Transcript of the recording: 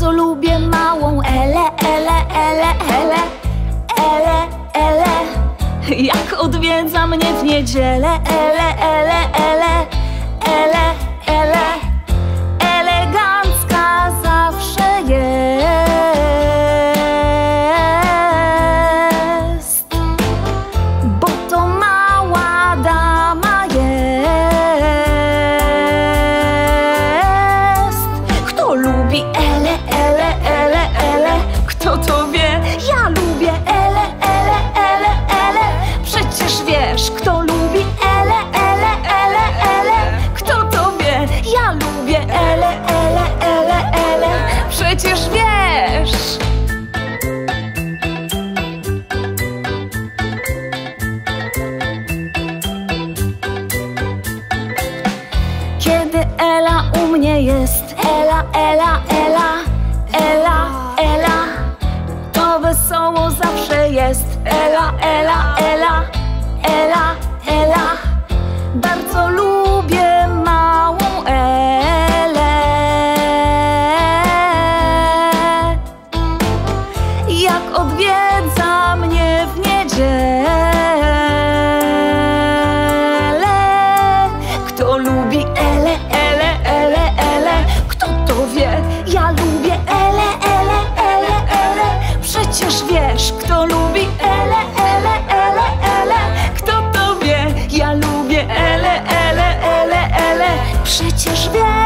bardzo lubię małą ele, ele, ele, ele, ele, ele. Jak odwiedza mnie w niedzielę, ele, ele, ele. Kto to wie? Ja lubię ele, ele, ele, ele Przecież wiesz, kto lubi ele, ele, ele, ele Kto to wie? Ja lubię ele, ele, ele, ele Przecież wiesz Kiedy Ela u mnie jest Ela, Ela, wesoło zawsze jest. Ela, Ela, Ela, Ela, Ela. Bardzo lubię małą Elę. Jak odwiedza mnie w niedzielę. Kto lubi Elę, Elę Пишите ж вверх.